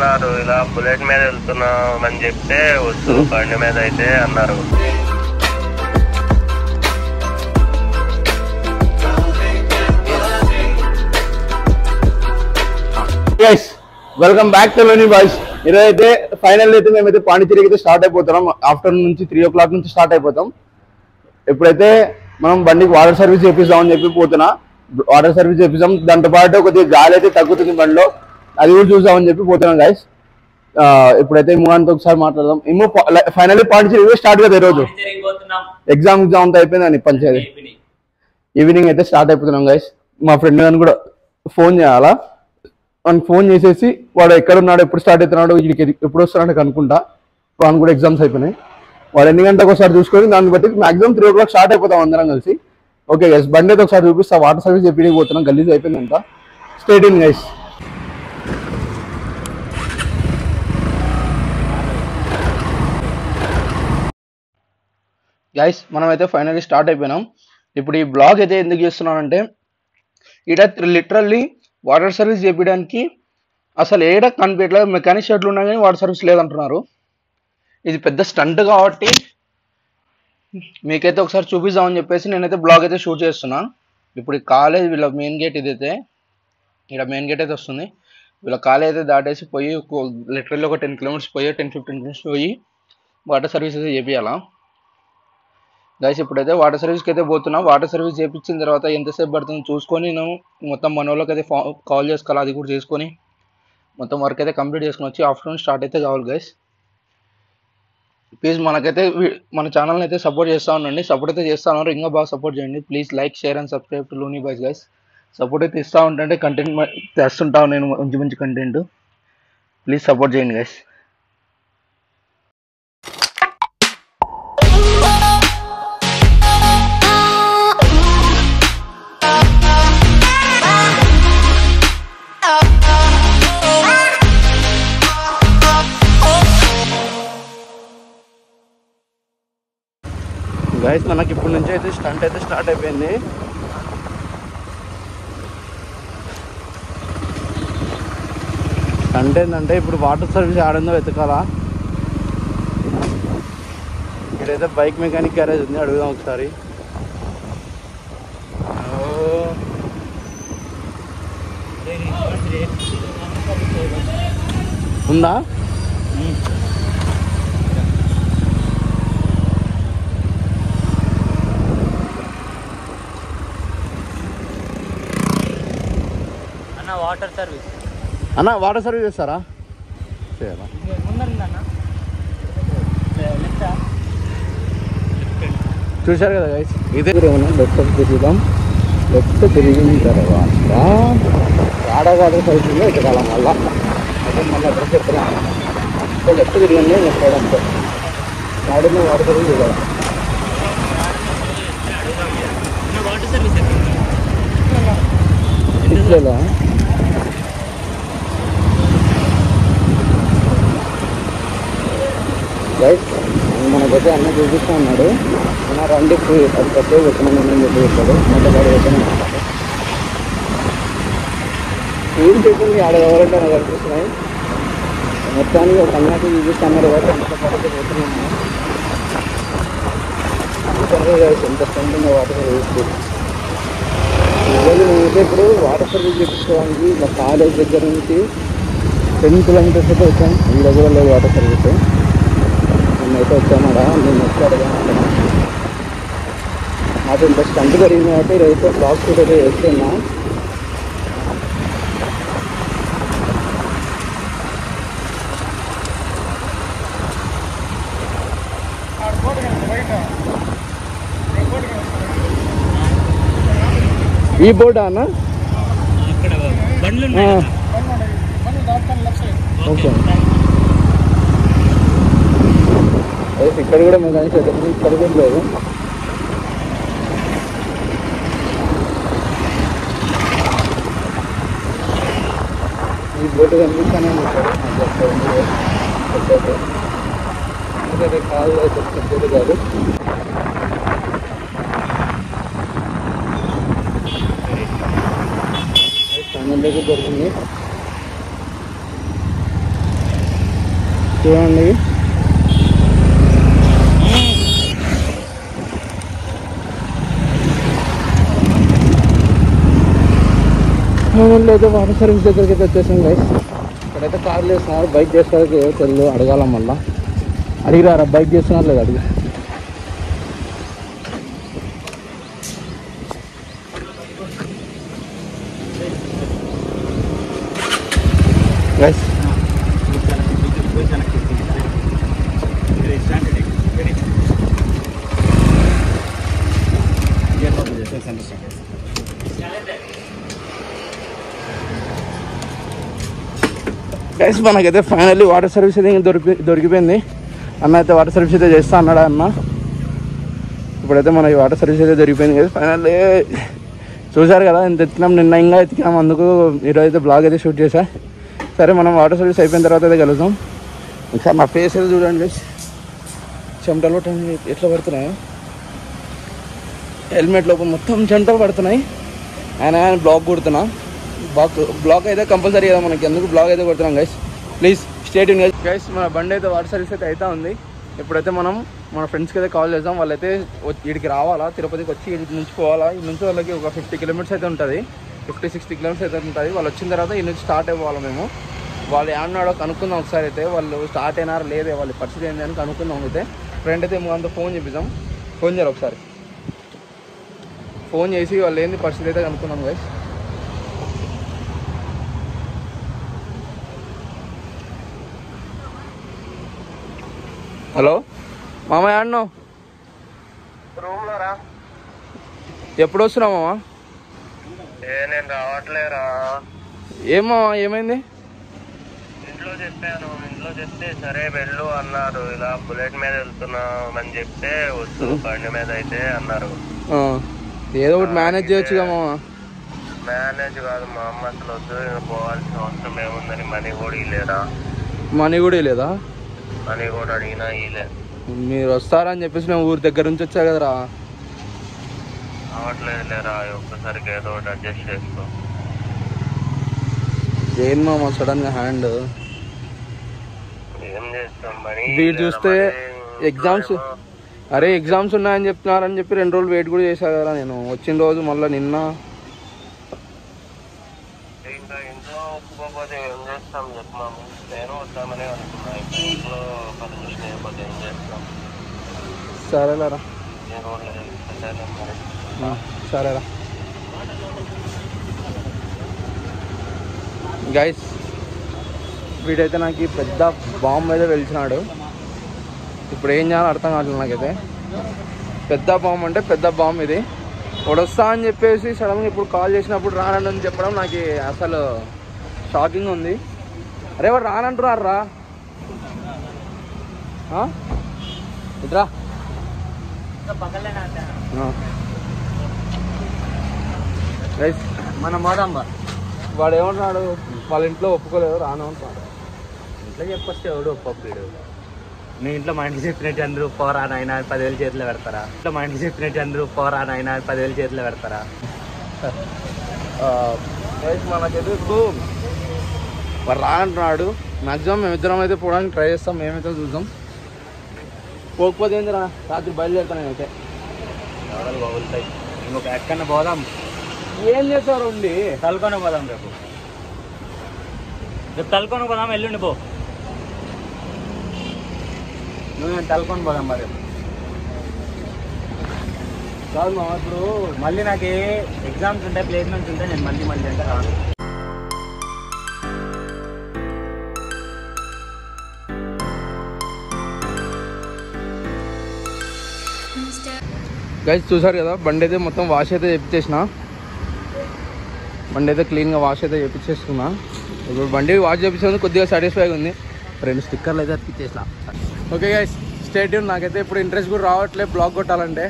అన్నారు. ఇలా బుల్లెట్ మీద వెళ్తున్నామని చెప్తే వద్దు బండి మీద అయితే అన్నారు. Guys welcome back to Loony Boys ఈరోజు అయితే ఫైనల్ అయితే మేమైతే పాండిచేరికి అయితే స్టార్ట్ అయిపోతున్నాం. ఆఫ్టర్నూన్ నుంచి త్రీ ఓ క్లాక్ నుంచి స్టార్ట్ అయిపోతాం. ఎప్పుడైతే మనం బండికి వాటర్ సర్వీస్ చేపిస్తామని చెప్పి పోతున్నా వాటర్ సర్వీస్ చేపిస్తాం దాంతో పాటు కొద్దిగా గాలి అయితే తగ్గుతుంది బండిలో. అది కూడా చూసామని చెప్పి పోతున్నాం గైస్ ఇప్పుడైతే ఇమ్మాన్తో ఒకసారి మాట్లాడదాం. ఇమ్మో ఫైనల్లీ పాండిచేరి స్టార్ట్ కదా ఈరోజు ఎగ్జామ్ ఎగ్జామ్ అంతా అయిపోయిందని ఏపీని. ఈవినింగ్ అయితే స్టార్ట్ అయిపోతున్నాం గైస్ మా ఫ్రెండ్ గారిని కూడా ఫోన్ చేయాలా? వానికి ఫోన్ చేసేసి వాడు ఎక్కడ ఉన్నాడు ఎప్పుడు స్టార్ట్ అవుతున్నాడు వీడికి ఎప్పుడు వస్తున్నాడు కనుక్కుంటా వాడిని కూడా ఎగ్జామ్స్ అయిపోయినాయి. వాడు ఎన్ని గంటలకు ఒకసారి చూసుకొని దాన్ని బట్టి maximum three o'clock start అయిపోతాం అందరం కలిసి. ఓకే గైస్ బండి అయితే ఒకసారి చూపిస్తా వాటర్ సర్వీస్ చెప్పి పోతున్నాం. గలీజ్ అయిపోయిందంట. స్టేట్ ఇన్ గైస్ గైస్ మనం అయితే ఫైనల్లీ స్టార్ట్ అయిపోయినాం. ఇప్పుడు ఈ బ్లాగ్ అయితే ఎందుకు చేస్తున్నానంటే ఇక్కడ లిటరల్లీ వాటర్ సర్వీస్ చేపించడానికి అసలు ఏడ కనిపించలేదు మెకానిక్ షెడ్లు ఉన్నా కానీ వాటర్ సర్వీస్ లేదంటున్నారు. ఇది పెద్ద స్టంట్ కాబట్టి మీకైతే ఒకసారి చూపిద్దామని చెప్పేసి నేనైతే బ్లాగ్ అయితే షూట్ చేస్తున్నాను ఇప్పుడు ఈ కాలేజ్ వీళ్ళ మెయిన్ గేట్ ఇదైతే ఇక్కడ మెయిన్ గేట్ అయితే వస్తుంది. వీళ్ళ కాలేజ్ అయితే దాటేసి పోయి లిటరల్లీ ఒక టెన్ కిలోమీటర్స్ పోయి టెన్ ఫిఫ్టీన్ కిలోమీటర్స్ పోయి వాటర్ సర్వీస్ అయితే చేపియాలా. గైస్ ఇప్పుడైతే వాటర్ సర్వీస్కి అయితే పోతున్నా. వాటర్ సర్వీస్ చేయించిన తర్వాత ఎంతసేపు పడుతుందో చూసుకొని నేను మొత్తం మన వాళ్ళకి అయితే కాల్ చేసుకోవాలి. అది కూడా చేసుకొని మొత్తం వర్క్ అయితే కంప్లీట్ చేసుకొని వచ్చి ఆఫ్టర్నూన్ స్టార్ట్ అయితే కావాలి గైస్ ప్లీజ్ మనకైతే మన ఛానల్ని అయితే సపోర్ట్ చేస్తా ఉండండి. సపోర్ట్ అయితే చేస్తా ఉన్నారు. ఇంకా బాగా సపోర్ట్ చేయండి. Please like share and subscribe to Loony Boys guys support అయితే ఇస్తూ ఉంటుంటే కంటెంట్ తెస్తుంటాను నేను మంచి మంచి కంటెంట్ ప్లీజ్ సపోర్ట్ చేయండి గైస్ గైస్ మనకి ఇప్పటి నుంచి అయితే స్టంట్ అయితే స్టార్ట్ అయిపోయింది. స్టంట్ ఏంటంటే ఇప్పుడు వాటర్ సర్వీస్ ఆడిందో వెతకాలా? ఇక్కడైతే బైక్ మెకానిక్ గ్యారేజ్ ఉంది అడుగుదాం ఒకసారి. ఉందా? వాటర్ సర్వీస్ అన్న వాటర్ సర్వీస్ చేస్తారా చేయాలా ముందరుందన్న చూశారు కదా గైస్ ఇదే లెఫ్ట్ తిరుగుదాం. లెఫ్ట్ తిరిగిన తర్వాత ఆడవాడ సైజులో ఎక్కగలం మళ్ళా. అదే మళ్ళీ అక్కడ చెప్తున్నాం. సో లెఫ్ట్ తిరిగింది లెఫ్ట్ అంతే ఆడిన వాటర్ సర్వీస్ కదా వాటర్ సర్వీస్ అయితే అన్న చూపిస్తూ ఉన్నాడు. అన్న రండి ఫ్రీ అది పెద్ద పెట్టమని నేను చెప్పి చెప్పాడు. మొట్టగాడు వాడు పెట్టమని ఏం చెప్పింది ఆడ ఎవరంటే నాకు అనిపిస్తున్నాయి మొత్తానికి ఒక అన్నకి చూపిస్తున్నారు కాబట్టి అంత పడితే పోతున్నాము సరే ఎంత స్టంట్ వాటర్ వేస్ట్ ఈరోజు నేనైతే ఇప్పుడు వాటర్ సర్వీస్ చేయించుకోవడానికి మా కాలేజ్ దగ్గర నుంచి టెన్ కిలోమీటర్స్ అయితే వచ్చాను. ఈ దగ్గర లేదు వాటర్ సర్వీస్. నేనైతే వచ్చామడా నేను వచ్చి అడగాను నాకు ఇంత స్టంట్ జరిగింది కాబట్టి ఈరోజు బ్లాక్ షూట్ అయితే చేస్తున్నా ఈ బోర్డా అన్న? ఓకే అయితే ఇక్కడ కూడా మేము కానీ ఇక్కడ లేదు. ఈ బోటు కనిపిస్తానే ఉంటాడు కాదు. అయితే కాదు దొరికింది. చూడండి. మామూలు అయితే వాటర్ సర్వీస్ దగ్గరికి అయితే వచ్చేసాం గైస్ ఇక్కడైతే కార్లు చేస్తున్నారు బైక్ చేస్తారు తెలుగు అడగాల మళ్ళా. అడిగిరారా బైక్ చేస్తున్నారు లేదు అడిగి. గైస్ గైస్ మనకైతే ఫైనల్లీ వాటర్ సర్వీస్ అయితే దొరికి దొరికిపోయింది. అన్న అయితే వాటర్ సర్వీస్ అయితే చేస్తా అన్నాడా అన్న. ఇప్పుడైతే మనకి వాటర్ సర్వీస్ అయితే దొరికిపోయింది కదా ఫైనల్లీ చూసారు కదా ఎంత ఎత్తినాం నిన్న ఇంకా ఎత్తినాం అందుకు ఈరోజు అయితే బ్లాగ్ అయితే షూట్ చేశా. సరే మనం వాటర్ సర్వీస్ అయిపోయిన తర్వాత అయితే కలుద్దాం. ఒకసారి నా ఫేస్ అయితే చూడండి guys. చెమటలు ఎట్లా పడుతున్నాయో. హెల్మెట్ లోపల మొత్తం చెమటలు పడుతున్నాయి. ఆయన ఆయన బ్లాక్ కొడుతున్నా. బ్లాక్ బ్లాక్ అయితే కంపల్సరీ కదా మనకి. ఎందుకు బ్లాక్ అయితే కొడుతున్నాం guys please state guys guys మన బండి అయితే వాటర్ సర్వీస్ అయితే అవుతా ఉంది. ఇప్పుడైతే మనం మన ఫ్రెండ్స్కి అయితే కాల్ చేద్దాం. వాళ్ళైతే వచ్చి- రావాలా? తిరుపతికి వచ్చి ఈడికి నుంచి పోవాలా? ఈ నుంచి వాళ్ళకి ఒక ఫిఫ్టీ కిలోమీటర్స్ అయితే ఉంటుంది. ఫిఫ్టీ సిక్స్టీ కిలోమీటర్స్ అయితే ఉంటుంది. వాళ్ళు వచ్చిన తర్వాత ఈ నుంచి స్టార్ట్ అయిపోవాలి మేము? వాళ్ళు ఏమన్నాడో కనుక్కుందాం ఒకసారి అయితే. వాళ్ళు స్టార్ట్ అయినారు? లేదే. వాళ్ళ పరిస్థితి ఏంటి అని కనుక్కుందాం అయితే. ఫ్రెండ్ అయితే అంత ఫోన్ చేపిద్దాం. ఫోన్ చేయాలి ఒకసారి. ఫోన్ చేసి వాళ్ళు ఏంది పరిస్థితి అయితే కనుక్కుందాం గైస్ హలో? మామయ్య అన్నావు రూమ్లో రా ఎప్పుడు వస్తున్నావు మామ నేను రావట్లేరా ఏమో ఏమైంది? ఇంట్లో చెప్పాను ఇంట్లో చెప్తే సరే వెళ్ళు అన్నారు. ఇలా బుల్లెట్ మీద వెళ్తున్నాం అని చెప్తే వద్దు బండి మీద అయితే అన్నారు. ఏదో ఒకటి మేనేజ్ చేయొచ్చుగా మామ. మేనేజ్ కాదు మా అమ్మ అసలు వద్దు పోవాల్సిన అవసరం ఏముందని మనీ కూడా ఇలేరా మనీ కూడా లేదా మనీ కూడా అడిగినా ఇలే మీరు వస్తారని చెప్పేసి నేను ఊరి దగ్గర నుంచి వచ్చా కదరా? రావట్లేదు లేరా ఒక్కసారికి ఏదో ఒకటి అడ్జస్ట్ చేసుకో. ఏం మామ సడన్గా హ్యాండ్? ఏం చేస్తాం మనీ వీడు చూస్తే ఎగ్జామ్స్ అరే ఎగ్జామ్స్ ఉన్నాయని చెప్తున్నారని చెప్పి రెండు రోజులు వెయిట్ కూడా చేశా కదా నేను. వచ్చిన రోజు మళ్ళీ నిన్న ఇంకా ఇంట్లో ఏం చేస్తాం చెప్పమాము నేను వద్దామని అనుకున్నా ఇంకా పది నిమిషం ఇవ్వకపోతే ఏం చేస్తాం సరేలేరా సరేరా. గైస్ వీడైతే నాకు పెద్ద బాంబు అయితే వెలిచినాడు. ఇప్పుడు ఏం చేయాలో అర్థం కావట్లేదు నాకైతే. పెద్ద బాంబు అంటే పెద్ద బాంబు ఇది. వాడు వస్తా అని చెప్పేసి సడన్గా ఇప్పుడు కాల్ చేసినప్పుడు రానండి చెప్పడం నాకు అసలు షాకింగ్ ఉంది. అరే వాడు రానంటున్నారు రా? ఇట్రా. గైస్ మనం బా వాడు ఏమంటున్నాడు వాళ్ళ ఇంట్లో ఒప్పుకోలేదు రాను అంటున్నాడు ఇంట్లో చెప్పొస్తే ఎవడు ఒప్పీడు మీ ఇంట్లో మా ఇంట్లో చెప్పినట్టు అందరూ పోరా నాయన పదివేలు చేతిలో పెడతారా? ఇంట్లో మా ఇంట్లో చెప్పినట్టు అందరూ పోరా నాయన పదివేలు చేతిలో పెడతారా? మనకైతే వాడు రానంటున్నాడు మ్యాక్సిమం మేమిద్దరం అయితే పోవడానికి ట్రై చేస్తాం మేమైతే చూద్దాం. పోకపోతే ఏందిరా రాత్రి బయలుదేరుతాను నేనైతే. ఇంకొక ఎక్కడన్నా పోదాం. ఏం చేస్తారు ఉండి? తలకొని పోదాం రేపు. రేపు తలకొని పోదాం ఎల్లుండి పో. నువ్వు నేను తలకొని పోదాం మరి. కాదు మా ఇప్పుడు మళ్ళీ నాకు ఏ ఎగ్జామ్స్ ఉంటాయి ప్లేస్మెంట్స్ ఉంటాయి నేను మళ్ళీ మళ్ళీ అంటే రాను. గైస్ చూసారు కదా బండి అయితే మొత్తం వాష్ అయితే చేపించేసిన. బండి అయితే క్లీన్గా వాష్ అయితే చేపించేస్తున్నా ఇప్పుడు బండి వాష్ చేపించేందుకు కొద్దిగా సాటిస్ఫైగా ఉంది. రెండు స్టిక్కర్లు అయితే అతికిచ్చేసిన. ఓకే గైస్ స్టేడియం నాకైతే ఇప్పుడు ఇంట్రెస్ట్ కూడా రావట్లేదు బ్లాక్ కొట్టాలంటే.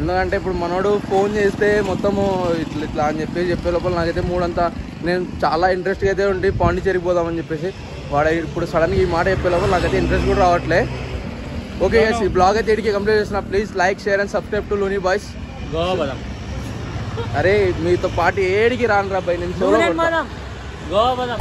ఎందుకంటే ఇప్పుడు మనోడు ఫోన్ చేస్తే మొత్తము ఇట్లా ఇట్లా అని చెప్పేసి చెప్పే లోపల నాకైతే మూడంతా నేను చాలా ఇంట్రెస్ట్గా అయితే ఉండి పాండిచేరికి పోదామని చెప్పేసి వాడు ఇప్పుడు సడన్గా ఈ మాట చెప్పే లోపల నాకైతే ఇంట్రెస్ట్ కూడా రావట్లే. ఓకే గైస్ ఈ బ్లాగ్ అయితే ఇడికి కంప్లీట్ చేసిన please like share and subscribe to Loony Boys Goa పోదాం అరే మీతో పాటు ఏడికి రాను రా బై నేను solo కొడతా. గోవా పోదాం